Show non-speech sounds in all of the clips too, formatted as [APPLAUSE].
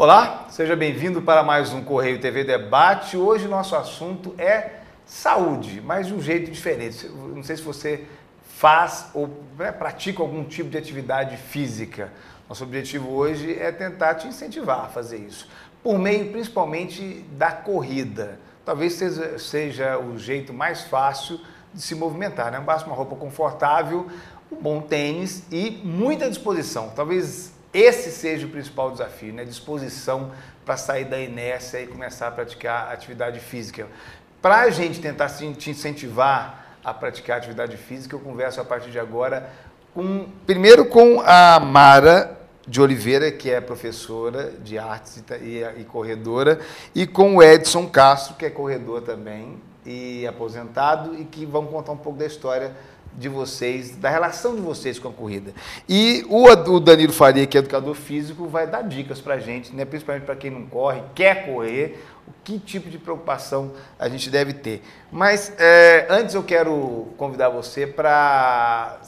Olá, seja bem-vindo para mais um Correio TV Debate. Hoje nosso assunto é saúde, mas de um jeito diferente. Não sei se você faz ou né, pratica algum tipo de atividade física. Nosso objetivo hoje é tentar te incentivar a fazer isso, por meio principalmente da corrida. Talvez seja, seja o jeito mais fácil de se movimentar, né? Basta uma roupa confortável, um bom tênis e muita disposição. Talvez esse seja o principal desafio, né? Disposição para sair da inércia e começar a praticar atividade física. Para a gente tentar te incentivar a praticar atividade física, eu converso a partir de agora com, primeiro com a Mara de Oliveira, que é professora de artes e, e corredora, e com o Edson Castro, que é corredor também e aposentado, e que vão contar um pouco da história de vocês, da relação de vocês com a corrida. E o, o Danilo Faria, que é educador físico, vai dar dicas para a gente, né? principalmente para quem não corre, quer correr, o que tipo de preocupação a gente deve ter. Mas é, antes eu quero convidar você para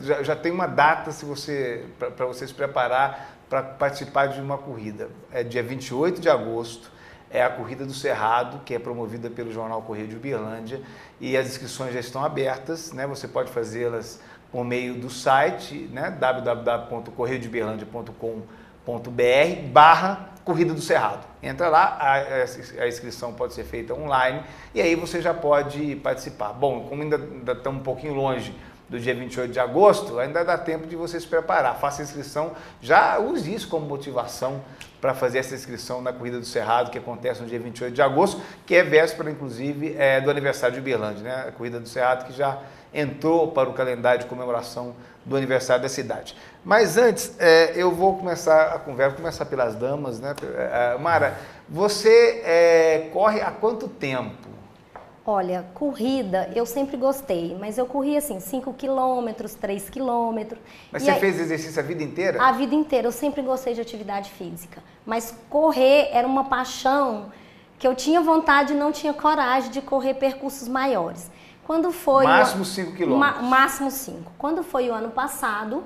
já, já tem uma data se você para você se preparar para participar de uma corrida. É dia 28 de agosto é a Corrida do Cerrado, que é promovida pelo Jornal Correio de Uberlândia, e as inscrições já estão abertas, né? Você pode fazê-las por meio do site, né? www.correiodeberlândia.com.br barra Corrida do Cerrado. Entra lá, a, a, inscrição pode ser feita online e aí você já pode participar. Bom, como ainda, ainda estamos um pouquinho longe do dia 28 de agosto, ainda dá tempo de você se preparar. Faça inscrição, já use isso como motivação para fazer essa inscrição na Corrida do Cerrado, que acontece no dia 28 de agosto, que é véspera, inclusive, é, do aniversário de Uberlândia, né? A Corrida do Cerrado que já entrou para o calendário de comemoração do aniversário da cidade. Mas antes, é, eu vou começar a conversa, começar pelas damas, né? É, Mara, você é, corre há quanto tempo? Olha, corrida eu sempre gostei, mas eu corri assim 5 quilômetros, 3 quilômetros. Mas você aí, fez exercício a vida inteira? A vida inteira, eu sempre gostei de atividade física. Mas correr era uma paixão que eu tinha vontade e não tinha coragem de correr percursos maiores. Quando foi. Máximo 5 quilômetros. Máximo 5. Quando foi o ano passado,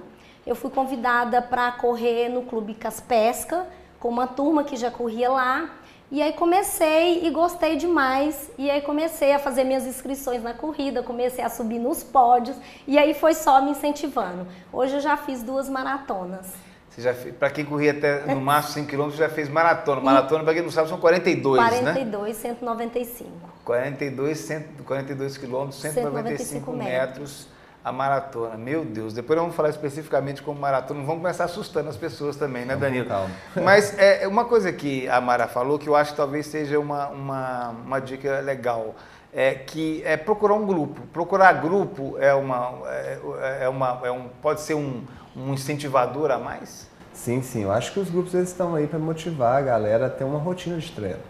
eu fui convidada para correr no Clube Caspesca, com uma turma que já corria lá. E aí comecei e gostei demais. E aí comecei a fazer minhas inscrições na corrida, comecei a subir nos pódios. E aí foi só me incentivando. Hoje eu já fiz duas maratonas. Você já para quem corria até no máximo 5 km, já fez maratona. Maratona, para quem não sabe, são 42, 42 né? 42, 195. 42, 100, 42 quilômetros, 195, 195 metros. metros a maratona. Meu Deus, depois vamos falar especificamente como maratona, vamos começar assustando as pessoas também, né, Danilo? Calma. [LAUGHS] Mas é, uma coisa que a Mara falou que eu acho que talvez seja uma, uma, uma dica legal. É que é procurar um grupo. Procurar grupo é uma, é, é uma, é um, pode ser um, um incentivador a mais? Sim, sim. Eu acho que os grupos eles estão aí para motivar a galera a ter uma rotina de treino.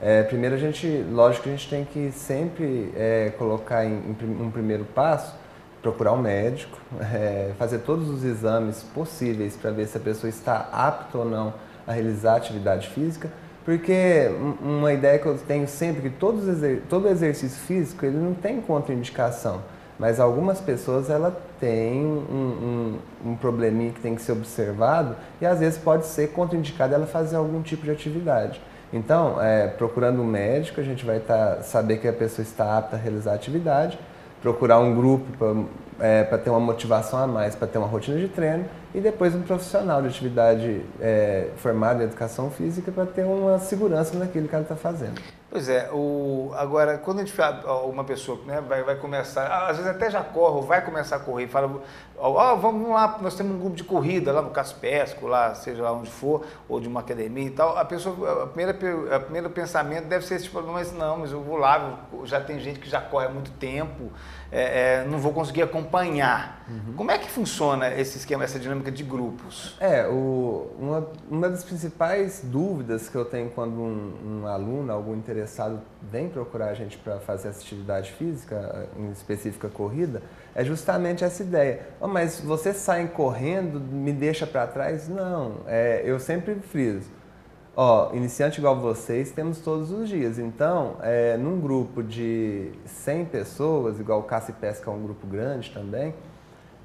É, primeiro a gente, lógico que a gente tem que sempre é, colocar em, em um primeiro passo procurar um médico, [LAUGHS] é, fazer todos os exames possíveis para ver se a pessoa está apta ou não a realizar atividade física, porque uma ideia que eu tenho sempre é que todos todo exercício físico ele não tem contraindicação, mas algumas pessoas ela tem um, um, um probleminha que tem que ser observado e às vezes pode ser contraindicado ela fazer algum tipo de atividade. Então, é, procurando um médico, a gente vai tá, saber que a pessoa está apta a realizar atividade procurar um grupo para é, ter uma motivação a mais, para ter uma rotina de treino e depois um profissional de atividade é, formado em educação física para ter uma segurança naquilo que ela está fazendo. Pois é, o, agora quando a gente uma pessoa né, vai, vai começar, às vezes até já corre, ou vai começar a correr, fala, oh, vamos lá, nós temos um grupo de corrida lá no Caspesco, lá, seja lá onde for, ou de uma academia e tal, a pessoa, a primeira, a primeiro pensamento deve ser tipo, mas não, mas eu vou lá, já tem gente que já corre há muito tempo, é, é, não vou conseguir acompanhar. Uhum. Como é que funciona esse esquema, essa dinâmica de grupos? É, o, uma, uma das principais dúvidas que eu tenho quando um, um aluno, algum interessado, vem procurar a gente para fazer essa atividade física, em específica corrida, é justamente essa ideia. Oh, mas você sai correndo, me deixa para trás? Não, é, eu sempre friso Ó, iniciante igual vocês temos todos os dias. Então, é, num grupo de 100 pessoas, igual o Caça e Pesca é um grupo grande também,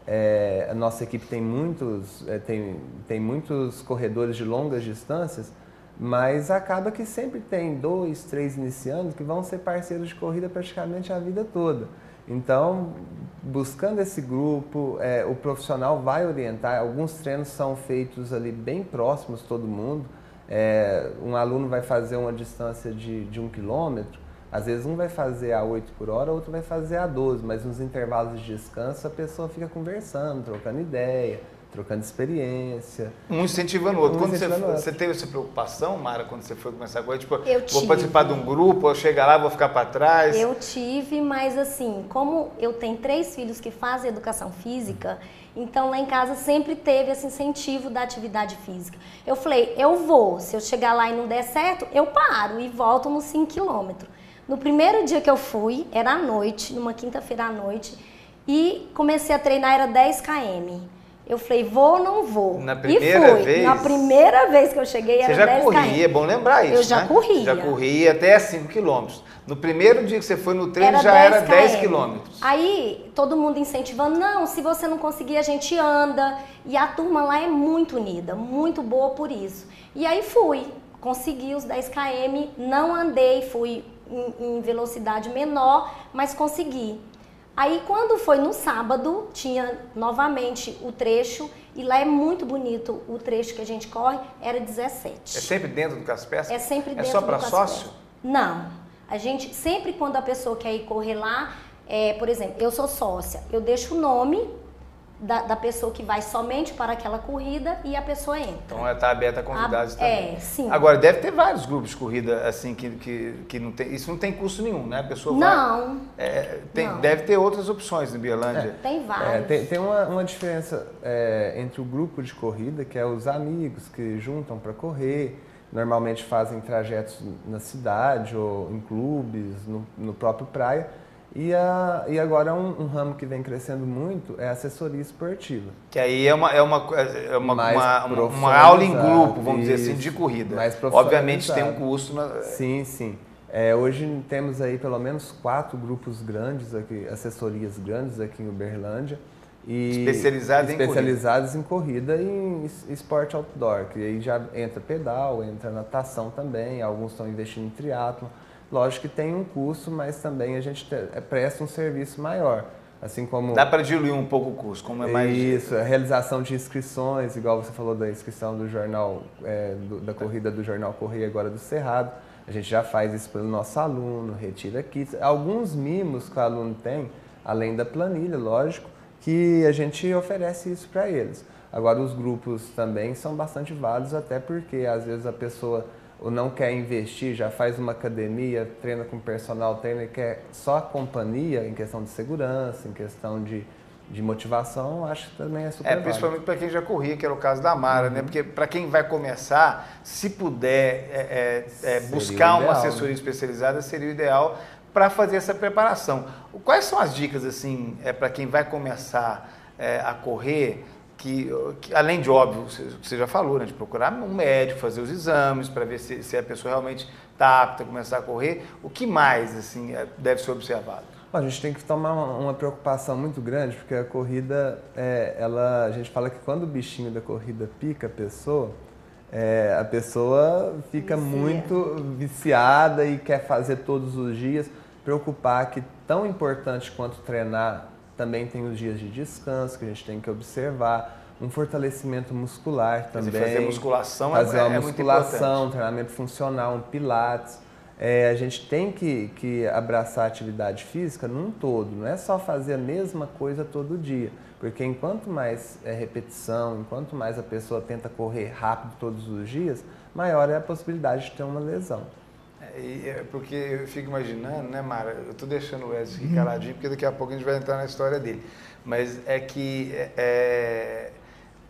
É, a nossa equipe tem muitos, é, tem, tem muitos corredores de longas distâncias, mas acaba que sempre tem dois, três iniciantes que vão ser parceiros de corrida praticamente a vida toda. Então, buscando esse grupo, é, o profissional vai orientar. Alguns treinos são feitos ali bem próximos todo mundo. É, um aluno vai fazer uma distância de, de um quilômetro, às vezes um vai fazer a 8 por hora, outro vai fazer a 12, mas nos intervalos de descanso a pessoa fica conversando, trocando ideia, trocando experiência. Um incentivando o outro. Um quando você, outro. você teve essa preocupação, Mara, quando você foi começar a correr? Tipo, Eu vou tive. participar de um grupo, eu chegar lá, vou ficar para trás. Eu tive, mas assim, como eu tenho três filhos que fazem educação física, então lá em casa sempre teve esse incentivo da atividade física. Eu falei, eu vou, se eu chegar lá e não der certo, eu paro e volto nos 5 quilômetros. No primeiro dia que eu fui, era à noite, numa quinta-feira à noite, e comecei a treinar, era 10 km. Eu falei, vou ou não vou? Na e primeira fui. vez? Na primeira vez que eu cheguei, era Você já 10 corria, é bom lembrar isso, Eu já né? corria. Já corria até 5 quilômetros. No primeiro dia que você foi no treino, já 10 era 10 km. quilômetros. Aí, todo mundo incentivando, não, se você não conseguir, a gente anda. E a turma lá é muito unida, muito boa por isso. E aí fui, consegui os 10 km, não andei, fui em, em velocidade menor, mas consegui. Aí, quando foi no sábado, tinha novamente o trecho, e lá é muito bonito o trecho que a gente corre, era 17. É sempre dentro do Caspesca? É sempre dentro É só do para sócio? Não. A gente, sempre quando a pessoa quer ir correr lá, é, por exemplo, eu sou sócia, eu deixo o nome da, da pessoa que vai somente para aquela corrida e a pessoa entra. Então está aberta a convidados Ah, também. é, sim. Agora, deve ter vários grupos de corrida assim que, que, que não tem. Isso não tem custo nenhum, né? A pessoa vai. Não, É, tem- Não. Deve ter outras opções no Bielândia. tem É, vários. tem tem uma, uma diferença é, entre o grupo de corrida, que é os amigos que juntam para correr, normalmente fazem trajetos na cidade ou em clubes, no, no próprio praia. E, a, e agora um, um ramo que vem crescendo muito é a assessoria esportiva. Que aí é uma, é uma, é uma, uma, uma- aula em grupo, vamos dizer assim, de corrida. Mais Obviamente tem um custo. Na, Sim, sim. É, hoje temos aí pelo menos quatro grupos grandes aqui, assessorias grandes aqui em Uberlândia. E Especializado em especializados em corrida e em es- esporte outdoor, que aí já entra pedal, entra natação também, alguns estão investindo em triatlo. Lógico que tem um custo, mas também a gente te- é, presta um serviço maior. Assim como Dá para diluir um pouco o custo, como é mais. isso, a realização de inscrições, igual você falou da inscrição do jornal, é, do- da corrida do jornal Correia agora do Cerrado. A gente já faz isso pelo nosso aluno, retira kits. Alguns mimos que o aluno tem, além da planilha, lógico, que a gente oferece isso para eles. Agora, os grupos também são bastante válidos, até porque às vezes a pessoa ou não quer investir, já faz uma academia, treina com personal trainer, quer só a companhia em questão de segurança, em questão de, de motivação, acho que também é super É, principalmente para quem já corria, que era o caso da Mara, Uhum. né? Porque para quem vai começar, se puder é, é, é, buscar o uma ideal, assessoria né? especializada, seria o ideal para fazer essa preparação. Quais são as dicas, assim, é, para quem vai começar é, a correr, que, que, além de óbvio, você- o que você já falou, né? De procurar um médico, fazer os exames para ver se, se a pessoa realmente está apta a começar a correr, o que mais, assim, é, deve ser observado? Bom, A gente tem que tomar uma, uma preocupação muito grande, porque a corrida, é, ela, a gente fala que quando o bichinho da corrida pica a pessoa, é, a pessoa fica Vicia. muito viciada e quer fazer todos os dias. Preocupar que tão importante quanto treinar, também tem os dias de descanso que a gente tem que observar, um fortalecimento muscular Quer dizer, também. fazer musculação é- fazer é, uma é musculação, treinamento funcional, um pilates. É, a gente tem que, que abraçar a atividade física num todo, não é só fazer a mesma coisa todo dia. Porque enquanto mais é, repetição, enquanto mais a pessoa tenta correr rápido todos os dias, maior é a possibilidade de ter uma lesão. É, e é porque eu fico imaginando, né, Mara? Eu tô deixando o Wesley Uhum. aqui caladinho, porque daqui a pouco a gente vai entrar na história dele. Mas é que é,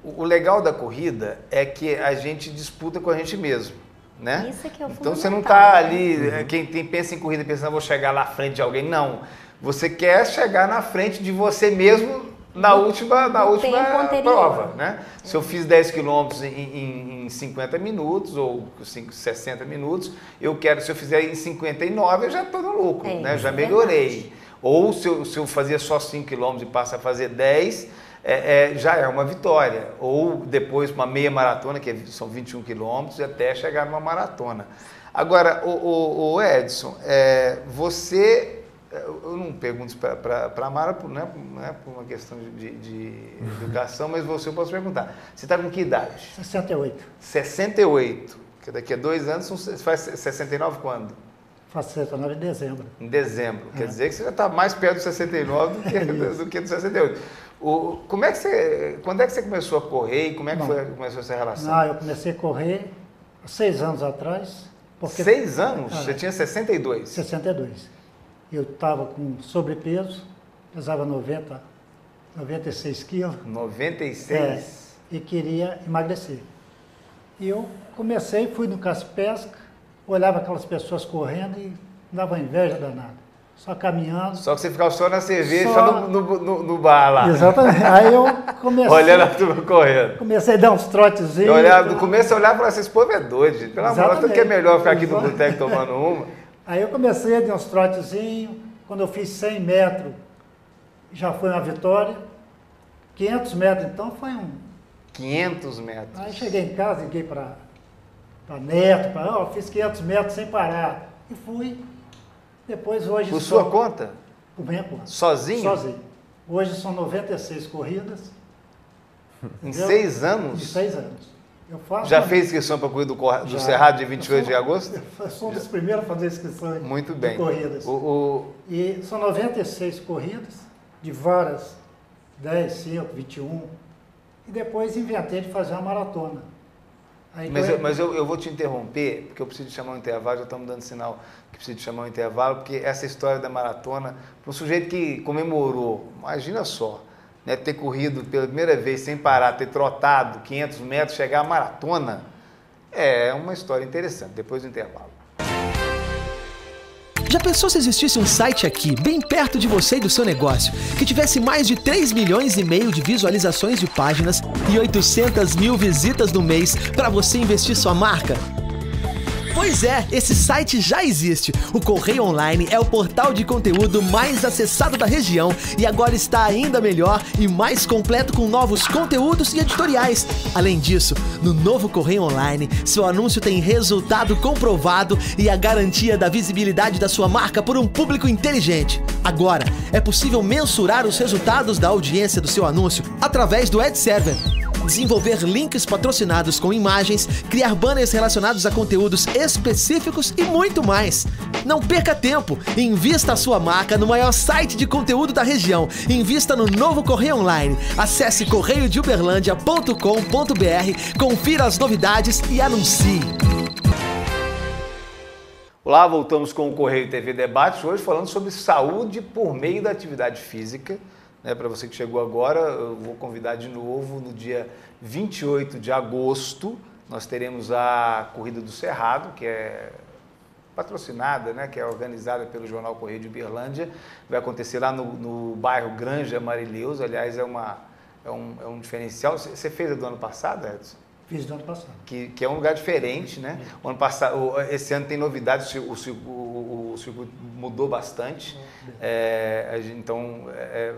o o legal da corrida é que a gente disputa com a gente mesmo, né? Isso é que é o Então você não está né? ali, é, quem tem, pensa em corrida pensando, vou chegar lá à frente de alguém. Não. Você quer chegar na frente de você mesmo na No- última, na última anterior. prova, né? Se eu fiz 10 quilômetros em, em, em 50 minutos ou 5, 60 minutos, eu quero, se eu fizer em 59, eu já estou no lucro, É, né? Já é melhorei. verdade. Ou se eu, se eu fazia só 5 quilômetros e passa a fazer 10, é, é, já é uma vitória. Ou depois uma meia maratona, que é são 21 quilômetros, até chegar numa maratona. Agora, o, o, o Edson, é, você eu não pergunto para a Mara, não é, não é por uma questão de, de educação, mas você eu posso perguntar. Você está com que idade? 68. 68. Que daqui a dois anos, você faz 69 quando? Faço 69 em dezembro. Em dezembro. É. Quer dizer que você já está mais perto do 69 [LAUGHS] do que, do que do 68. O, como é que você, quando é que você começou a correr e como é que foi, começou essa relação? Não, eu comecei a correr seis anos atrás. Porque, seis anos? É, você tinha 62? 62. Eu estava com sobrepeso, pesava 90, 96 quilos. 96? É, e queria emagrecer. E eu comecei, fui no Caspesca, olhava aquelas pessoas correndo e dava inveja danada. Só caminhando. Só que você ficava só na cerveja, só, no, no, no, bar lá. Exatamente. Aí eu [LAUGHS] comecei. Olhando a turma correndo. Comecei a dar uns trotezinhos. Eu olhava, no começo eu olhava e falava assim, esse povo é doido, gente. Pelo amor de Deus, que é melhor ficar aqui no boteco tomando uma. [LAUGHS] Aí eu comecei a dar uns trotezinhos. Quando eu fiz 100 metros, já foi uma vitória. 500 metros, então, foi um... 500 metros. Aí cheguei em casa, liguei para neto, para, oh, fiz 500 metros sem parar. E fui. Depois hoje... Por sua conta? Por minha conta. Sozinho? Sozinho. Hoje são 96 corridas. Em seis anos? Em seis anos. Já fez inscrição para a corrida do, do Cerrado de 28 sou, de agosto? Eu sou um dos primeiros a fazer inscrição Muito bem. de corridas. O, o... E são 96 corridas, de várias, 10, 5, 21. E depois inventei de fazer uma maratona. Aí mas eu, mas eu, eu, vou te interromper, porque eu preciso chamar um intervalo, já estamos dando sinal que preciso chamar um intervalo, porque essa história da maratona, para um sujeito que comemorou, imagina só, né, ter corrido pela primeira vez sem parar, ter trotado 500 metros, chegar à maratona, é uma história interessante. Depois do intervalo. Já pensou se existisse um site aqui, bem perto de você e do seu negócio, que tivesse mais de 3 milhões e meio de visualizações de páginas e 800 mil visitas no mês para você investir sua marca? Pois é, esse site já existe. O Correio Online é o portal de conteúdo mais acessado da região e agora está ainda melhor e mais completo com novos conteúdos e editoriais. Além disso, no novo Correio Online, seu anúncio tem resultado comprovado e a garantia da visibilidade da sua marca por um público inteligente. Agora, é possível mensurar os resultados da audiência do seu anúncio através do Ad Server desenvolver links patrocinados com imagens, criar banners relacionados a conteúdos específicos e muito mais. Não perca tempo, invista a sua marca no maior site de conteúdo da região. Invista no novo Correio Online. Acesse correiodeuberlândia.com.br, confira as novidades e anuncie. Olá, voltamos com o Correio TV Debate, hoje falando sobre saúde por meio da atividade física. Né, Para você que chegou agora, eu vou convidar de novo no dia 28 de agosto. Nós teremos a Corrida do Cerrado, que é patrocinada, né, que é organizada pelo Jornal Correio de Uberlândia. Vai acontecer lá no, no bairro Granja Marileus. Aliás, é, uma, é, um, é um diferencial. Você fez a do ano passado, Edson? Fiz do ano passado. Que, que é um lugar diferente, né? O ano passado, esse ano tem novidades, o, o, o circuito mudou bastante. É, então, é,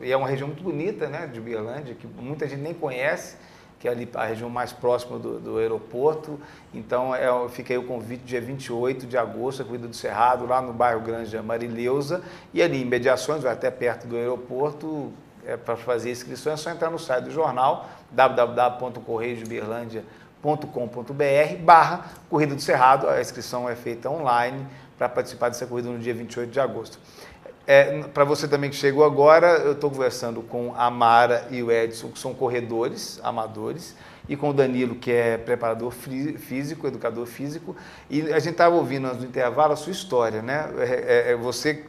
é, é uma região muito bonita, né, de Uberlândia, que muita gente nem conhece, que é ali a região mais próxima do, do aeroporto. Então, é, fica aí o convite, dia 28 de agosto, a Corrida do Cerrado, lá no bairro Granja Marileusa. E ali, em mediações, vai até perto do aeroporto, é, para fazer inscrições, é só entrar no site do jornal, www.correiosdeberlândia.com.br barra Corrida do Cerrado. A inscrição é feita online para participar dessa corrida no dia 28 de agosto. É, para você também que chegou agora, eu estou conversando com a Mara e o Edson, que são corredores amadores, e com o Danilo, que é preparador físico, educador físico. E a gente estava ouvindo no intervalo a sua história, né? É, é, é você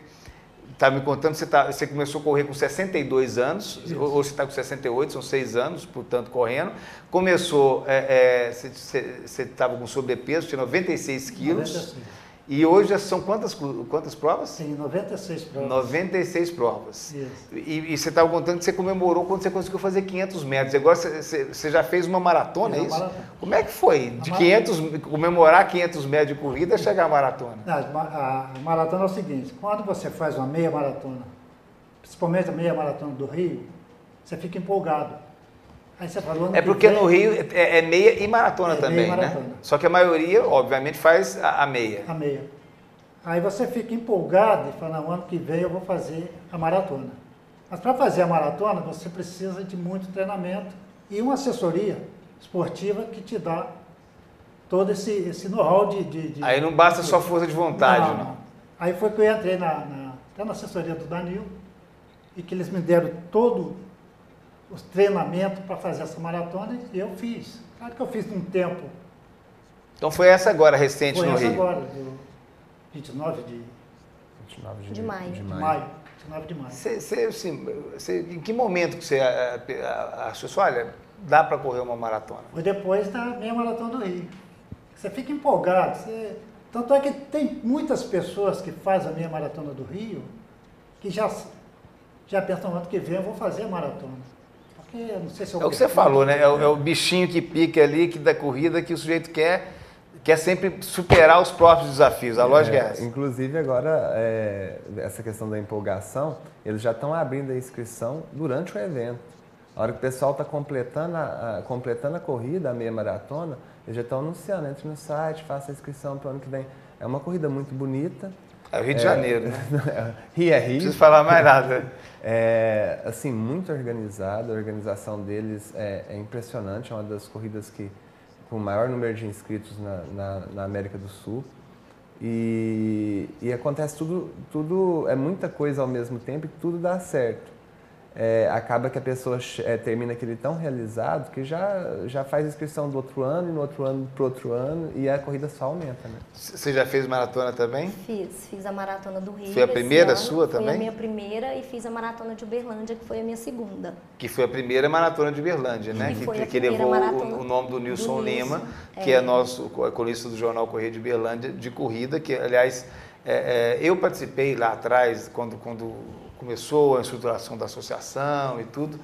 está me contando que você, tá, você começou a correr com 62 anos, Isso. ou você está com 68, são seis anos, portanto, correndo. Começou, é, é, você estava com sobrepeso, tinha 96 quilos. 96. E hoje são quantas, quantas provas? Tem 96 provas. 96 provas. Isso. E, e você estava contando que você comemorou quando você conseguiu fazer 500 metros. E agora você, você já fez uma maratona, é isso? Maratona. Como é que foi? De 500, comemorar 500 metros de corrida chegar à maratona? Não, a maratona é o seguinte, quando você faz uma meia maratona, principalmente a meia maratona do Rio, você fica empolgado. Aí você falou É que porque vem- no Rio é, é meia e maratona É, meia também, e né? maratona. Só que a maioria, obviamente, faz a, a meia. A meia. Aí você fica empolgado e fala, não, ano que vem eu vou fazer a maratona. Mas para fazer a maratona, você precisa de muito treinamento e uma assessoria esportiva que te dá todo esse, esse know-how de, de, de- Aí não basta só força de vontade, não. Aí foi que eu entrei na, na, até na assessoria do Danil e que eles me deram todo os treinamentos para fazer essa maratona e eu fiz. Claro que eu fiz num tempo, Então foi essa agora, recente foi no essa Rio. agora, do 29 de 29 De maio. De de maio. maio. 19 de maio. Você, você, assim, você- em que momento que você achou assim, olha, dá para correr uma maratona? Foi depois da meia maratona do Rio. Você fica empolgado. Você... Tanto é que tem muitas pessoas que fazem a meia maratona do Rio que já, já pensam ano que vem eu vou fazer a maratona. Porque eu não sei se eu É o que você falou, né? É o, é o bichinho que pica ali, que da corrida, que o sujeito quer, quer sempre superar os próprios desafios. A lógica é, essa. Inclusive agora, é, essa questão da empolgação, eles já estão abrindo a inscrição durante o evento. A hora que o pessoal está completando a, a- completando a corrida, a meia maratona, eles já estão anunciando, entre no site, faça a inscrição para o ano que vem. É uma corrida muito bonita. É o Rio de É. Janeiro, né? [LAUGHS] Rio é Não Rio. preciso falar mais nada. É, assim, muito organizado, a organização deles é, é impressionante, é uma das corridas que com o maior número de inscritos na, na, na América do Sul. E, e acontece tudo, tudo, é muita coisa ao mesmo tempo e tudo dá certo. É, acaba que a pessoa é, termina aquele tão realizado que já, já faz inscrição do outro ano e no outro ano para outro ano e a corrida só aumenta, né? Você já fez maratona também? Fiz, fiz a maratona do Rio. Foi a primeira ano, sua Foi também? a minha primeira e fiz a maratona de Uberlândia, que foi a minha segunda. Que foi a primeira maratona de Uberlândia, né? Que, foi que primeira levou o, o nome do Nilson do Lima, Nilson, que é, é. nosso co- colunista do jornal Correio de Uberlândia, de corrida, que, aliás, é, é, eu participei lá atrás, quando, quando começou a estruturação da associação e tudo.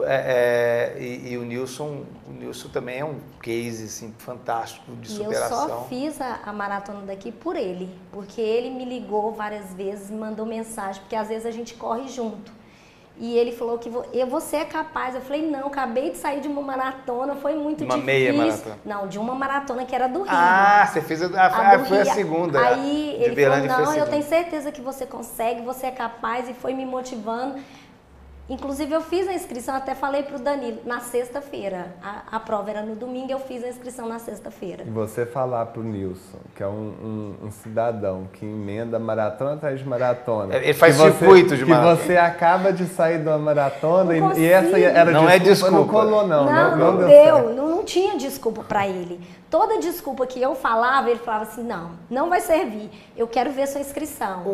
é, é, e, e o Nilson, o Nilson também é um case assim, fantástico de E eu superação. só fiz a, a maratona daqui por ele, porque ele me ligou várias vezes, me mandou mensagem, porque às vezes a gente corre junto. E ele falou que você é capaz. Eu falei, não, acabei de sair de uma maratona, foi muito Uma difícil. meia maratona. Não, de uma maratona que era do Rio. Ah, você fez a, a, A foi a segunda. Aí ele falou, não, eu tenho certeza que você consegue, você é capaz, e foi me motivando. Inclusive, eu fiz a inscrição, até falei para o Danilo, na sexta-feira. A, a prova era no domingo, eu fiz a inscrição na sexta-feira. E você falar pro Nilson, que é um, um- um cidadão que emenda maratona atrás de maratona. Ele faz que você- circuito de Que maratona. você acaba de sair de uma maratona e, Não e essa era Não é desculpa, Não desculpa. colou, não. Não, não, deu deu, certo. não, não tinha desculpa para ele. Toda desculpa que eu falava, ele falava assim, não, não vai servir. Eu quero ver sua inscrição.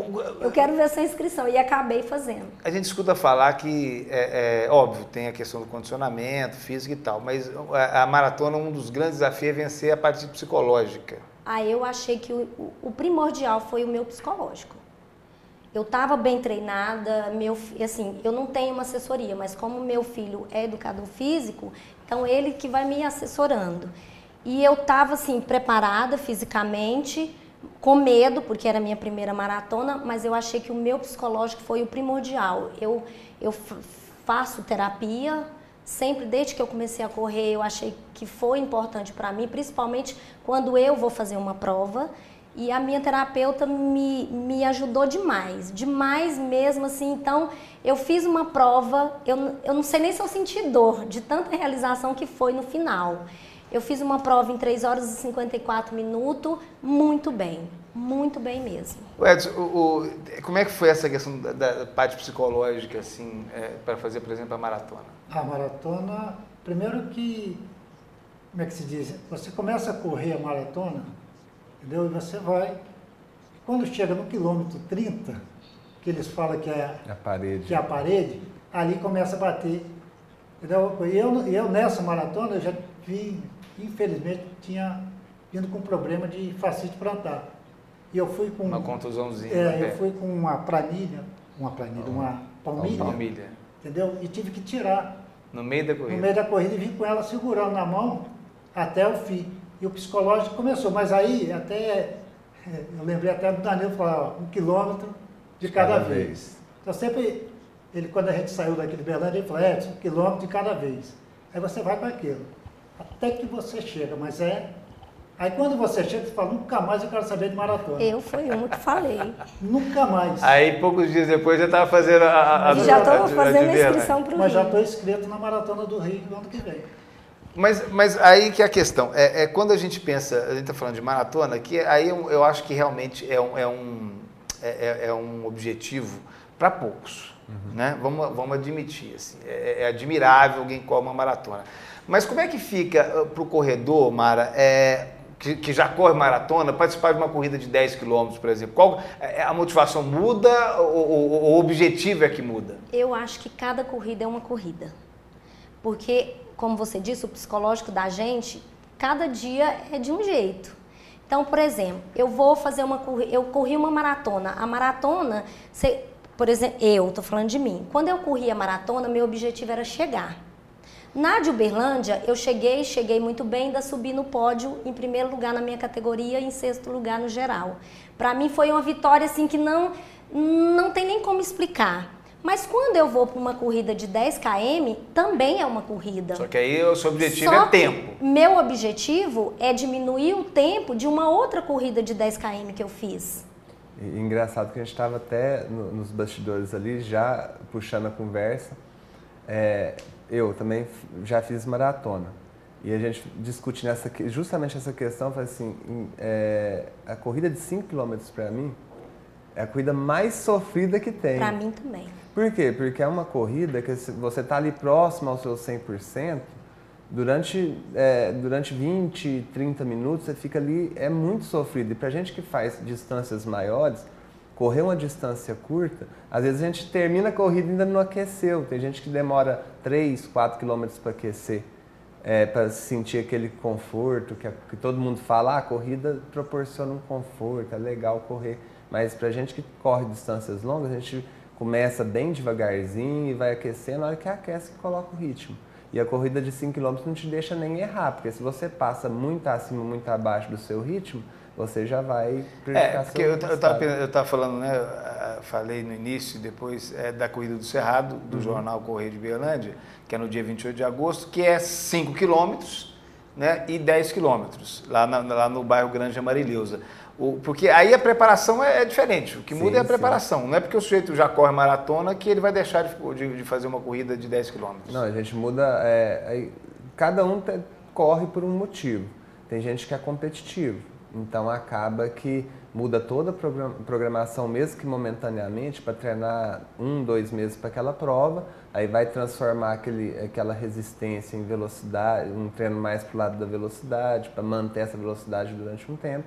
Eu quero ver sua inscrição. E acabei fazendo. A gente escuta falar que, é, é, óbvio, tem a questão do condicionamento físico e tal, mas a, a maratona, um dos grandes desafios é vencer a parte psicológica. Aí eu achei que o, o- primordial foi o meu psicológico. Eu estava bem treinada, meu, assim, eu não tenho uma assessoria, mas como meu filho é educador físico, então ele que vai me assessorando. E eu estava assim preparada fisicamente, com medo, porque era a minha primeira maratona, mas eu achei que o meu psicológico foi o primordial. Eu, eu faço terapia, sempre desde que eu comecei a correr, eu achei que foi importante para mim, principalmente quando eu vou fazer uma prova. E a minha terapeuta me, me ajudou demais, demais mesmo, assim. Então, eu fiz uma prova, eu, eu não sei nem se eu senti dor de tanta realização que foi no final. Eu fiz uma prova em 3 horas e 54 minutos, muito bem, muito bem mesmo. O Edson, o- o- como é que foi essa questão da, da parte psicológica, assim, para fazer, por exemplo, a maratona? A maratona, primeiro que, como é que se diz? Você começa a correr a maratona, entendeu? E você vai. Quando chega no quilômetro 30, que eles falam que é, A parede. que é a parede, ali começa a bater. Entendeu? E eu, e eu nessa maratona eu já vi, infelizmente, tinha vindo com problema de fascite plantar. E eu fui com. Uma contusãozinha. no É, pé. eu fui com uma planilha, uma planilha, uma palmilha, Palmilha. entendeu? E tive que tirar No meio da no corrida. meio da corrida e vim com ela segurando na mão até o fim. E o psicológico começou, mas aí até, eu lembrei até do Danilo falar, ó, um quilômetro de cada, Cada vez. vez. Então sempre ele, quando a gente saiu daqui de Berlândia, ele falou, é, um quilômetro de cada vez. Aí você vai para aquilo, até que você chega, mas é... Aí quando você chega, você fala, nunca mais eu quero saber de maratona. Eu fui uma que falei. Nunca mais. Aí, poucos dias depois, já estava fazendo a, a, já a- estou a- fazendo a Berlândia. inscrição para o Mas já Rio. estou inscrito na Maratona do Rio no ano que vem. Mas, mas aí que é a questão. É, é quando a gente pensa, a gente está falando de maratona, que aí eu, eu acho que realmente é um, é um, é, é- é um objetivo para poucos. Né? Vamos, vamos admitir. Assim. É, é admirável alguém correr uma maratona. Mas como é que fica para o corredor, Mara, é, que, que já corre maratona, participar de uma corrida de 10 quilômetros, por exemplo? Qual, é, a motivação muda ou, o objetivo é que muda? Eu acho que cada corrida é uma corrida. Porque, como você disse, o psicológico da gente, cada dia é de um jeito. Então, por exemplo, eu vou fazer uma eu corri uma maratona. A maratona, você- por exemplo, eu, tô falando de mim. Quando eu corri a maratona, meu objetivo era chegar. Na de Uberlândia, eu cheguei, cheguei muito bem, ainda subi no pódio em primeiro lugar na minha categoria e em sexto lugar no geral. Para mim foi uma vitória assim que não não tem nem como explicar. Mas quando eu vou para uma corrida de 10 km, também é uma corrida. Só que aí o seu objetivo Só é que tempo. Meu objetivo é diminuir o tempo de uma outra corrida de 10 km que eu fiz. E engraçado que a gente estava até no- nos bastidores ali, já puxando a conversa. É, eu também já fiz maratona. E a gente discute nessa, justamente essa questão, assim, é, a corrida de 5 km para mim é a corrida mais sofrida que tem. Para mim também. Por quê? Porque é uma corrida que você está ali próximo ao seu 100%, durante, é, durante 20, 30 minutos você fica ali, é muito sofrido. E para gente que faz distâncias maiores, correr uma distância curta, às vezes a gente termina a corrida e ainda não aqueceu. Tem gente que demora 3, 4 quilômetros para aquecer, é, para sentir aquele conforto, que, a- que todo mundo fala, ah, a corrida proporciona um conforto, é legal correr. Mas para gente que corre distâncias longas, a gente começa bem devagarzinho e vai aquecendo, na hora que aquece que coloca o ritmo. E a corrida de 5 km não te deixa nem errar, porque se você passa muito acima, muito abaixo do seu ritmo, você já vai prejudicar É, porque eu, ta- eu tava, falando, né? Falei no início e depois é, da Corrida do Cerrado, do jornal Correio de Berlândia, que é no dia 28 de agosto, que é 5 quilômetros né, e 10 quilômetros, lá, na- lá no bairro Grande Amarileusa. O, porque aí a preparação é, é diferente. O que Sim, muda é a sim. preparação. Não é porque o sujeito já corre maratona que ele vai deixar de, de- de fazer uma corrida de 10 quilômetros. Não, a gente muda. é, cada um te- corre por um motivo. Tem gente que é competitivo, então acaba que muda toda a program- programação, mesmo que momentaneamente, para treinar um, dois meses para aquela prova. Aí vai transformar aquele, aquela resistência em velocidade, um treino mais para o lado da velocidade, para manter essa velocidade durante um tempo.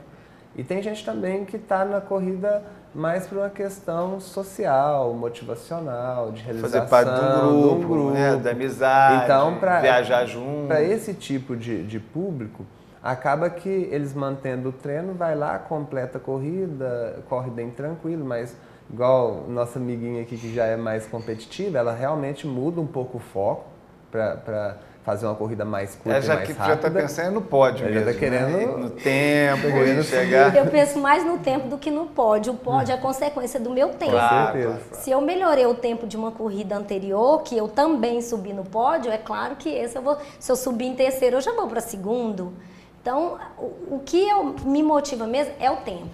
E tem gente também que está na corrida mais por uma questão social, motivacional, de realização. Fazer parte de um grupo, de um né, da amizade, Então, pra- viajar junto. Para esse tipo de, de público, acaba que eles mantendo o treino, vai lá, completa a corrida, corre bem tranquilo, mas igual nossa amiguinha aqui que já é mais competitiva, ela realmente muda um pouco o foco para fazer uma corrida mais curta e já, mais que, já rápida. está pensando no pódio Ela já mesmo. tá querendo- né? No tempo, querendo em chegar. Eu penso mais no tempo do que no pódio. O pódio é consequência do meu tempo. Claro, claro. Se eu melhorei o tempo de uma corrida anterior, que eu também subi no pódio, é claro que esse eu vou. Se eu subir em terceiro, eu já vou para segundo. Então, o, o que eu, me motiva mesmo é o tempo.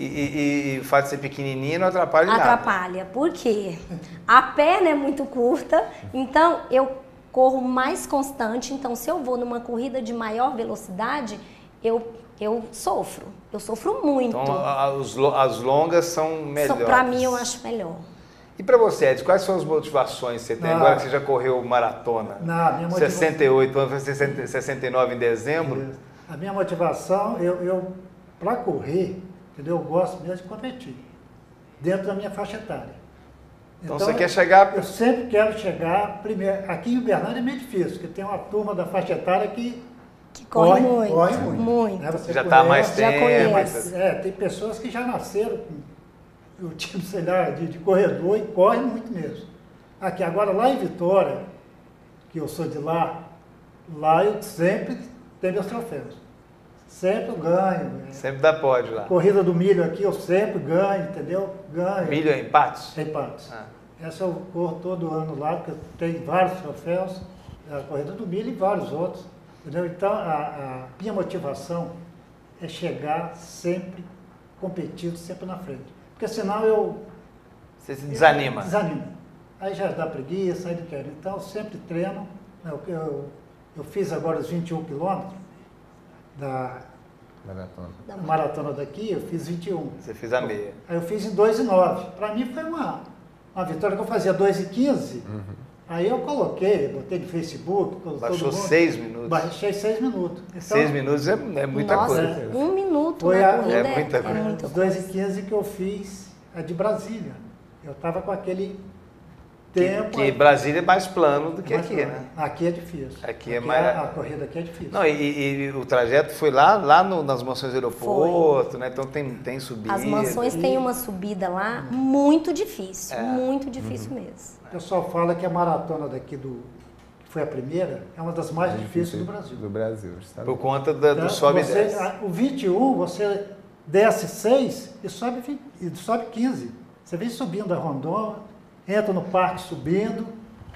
E, e- e o fato de ser pequenininho não atrapalha nada. Atrapalha. Por quê? A perna é muito curta, então eu corro mais constante. Então, se eu vou numa corrida de maior velocidade, eu, eu sofro. Eu sofro muito. Então, a- a- os lo- as longas são melhores. Para mim, eu acho melhor. E para você, Ed, quais são as motivações que você tem Ah. agora que você já correu maratona? Na minha motiva- 68 anos, 60 69 em dezembro. A minha motivação, eu, eu para correr, entendeu? Eu gosto mesmo de competir, dentro da minha faixa etária. Então, você quer chegar- Eu sempre quero chegar primeiro. Aqui em Uberlândia é meio difícil, porque tem uma turma da faixa etária que Que corre, muito. corre muito. muito. né? Você Já está há mais conhece, Já tempo. conheço. É, tem pessoas que já nasceram com o tipo, sei lá, de, de corredor e correm muito mesmo. Aqui, agora lá em Vitória, que eu sou de lá, lá eu sempre tenho meus troféus. Sempre ganho. é. Sempre dá pódio lá. Corrida do milho aqui eu sempre ganho, entendeu? Ganho. Milho em Patos? Em Patos. Ah. Essa eu corro todo ano lá, porque eu tenho vários troféus, a Corrida do Milho e vários outros. Entendeu? Então, a, a minha motivação é chegar sempre competido, sempre na frente. Porque senão eu... Você se desanima. Desanima. Aí já dá preguiça, aí não quero. Então, eu sempre treino. Eu, eu, eu fiz agora os 21 quilômetros da Maratona. da maratona daqui, eu fiz 21. Você fez a meia. Aí eu fiz em 2 e 9. Para mim foi uma, uma vitória que eu fazia 2 e 15. Uhum. Aí eu coloquei, botei no Facebook. Baixou mundo. seis minutos. Baixei 6 minutos. Então, Seis minutos é, é muita Nossa, coisa. um minuto Foi na a- é é, muita é coisa. Os coisa. 2 e 15 que eu fiz a de Brasília. Eu estava com aquele tempo. Que Brasília é mais plano do que aqui, né? Aqui é difícil. Aqui é mais- A, a corrida aqui é difícil. Não, e, e- e o trajeto foi lá, lá no- nas mansões do aeroporto, né? Então tem, tem subida. As mansões têm uma subida lá muito difícil, É. muito difícil Uhum. mesmo. O pessoal fala que a maratona daqui do. que foi a primeira, é uma das mais difíceis do Brasil. Do Brasil, está Por conta da- do Tá? sobe e Você- desce. a- O 21, você desce 6 e sobe, 20 e sobe 15. Você vem subindo a Rondônia, entra no parque subindo.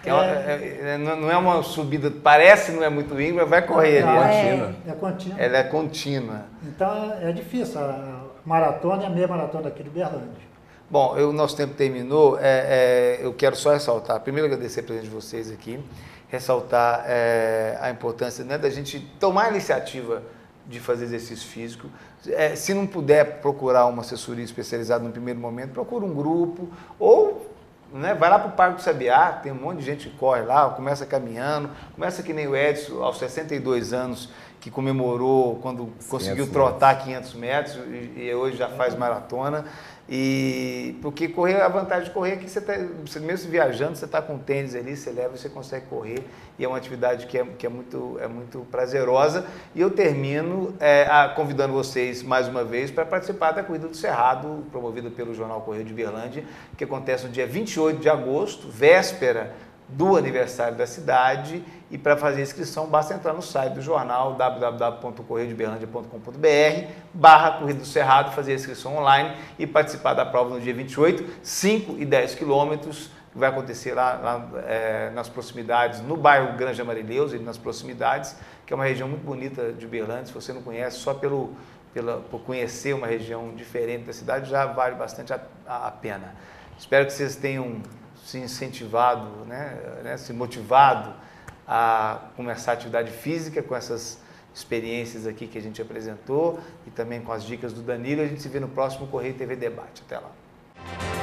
Que é uma- é- é- não é uma subida, parece não é muito íngreme, mas vai correr Não, ali. é. né? é contínuo. Ela é contínua. Então é, é difícil. A maratona e a meia maratona aqui de Berlândia. Bom, o nosso tempo terminou. É, é, eu quero só ressaltar, primeiro agradecer a presença de vocês aqui, ressaltar é, a importância né, da gente tomar a iniciativa de fazer exercício físico. É, se não puder procurar uma assessoria especializada no primeiro momento, procura um grupo ou né, vai lá para o Parque do Sabiá, tem um monte de gente que corre lá, começa caminhando, começa que nem o Edson, aos 62 anos, que comemorou quando conseguiu 500 trotar 500 metros e, e hoje já faz maratona. E porque correr, a vantagem de correr é que você, tá, mesmo viajando, você está com tênis ali, você leva você consegue correr. E é uma atividade que é, que é, muito, é muito prazerosa. E eu termino é, a- convidando vocês mais uma vez para participar da Corrida do Cerrado, promovida pelo Jornal Correio de Berlândia, que acontece no dia 28 de agosto, véspera do aniversário da cidade. E para fazer a inscrição, basta entrar no site do jornal www.correiodeberlândia.com.br barra Corrida do Cerrado, fazer a inscrição online e participar da prova no dia 28, 5 e 10 quilômetros, que vai acontecer lá, lá, é, nas proximidades, no bairro Granja Marileus, nas proximidades, que é uma região muito bonita de Berlândia, se você não conhece, só pelo, pela, por conhecer uma região diferente da cidade já vale bastante a- a pena. Espero que vocês tenham se incentivado, né, né, se motivado a começar a atividade física com essas experiências aqui que a gente apresentou e também com as dicas do Danilo. A gente se vê no próximo Correio TV Debate. Até lá.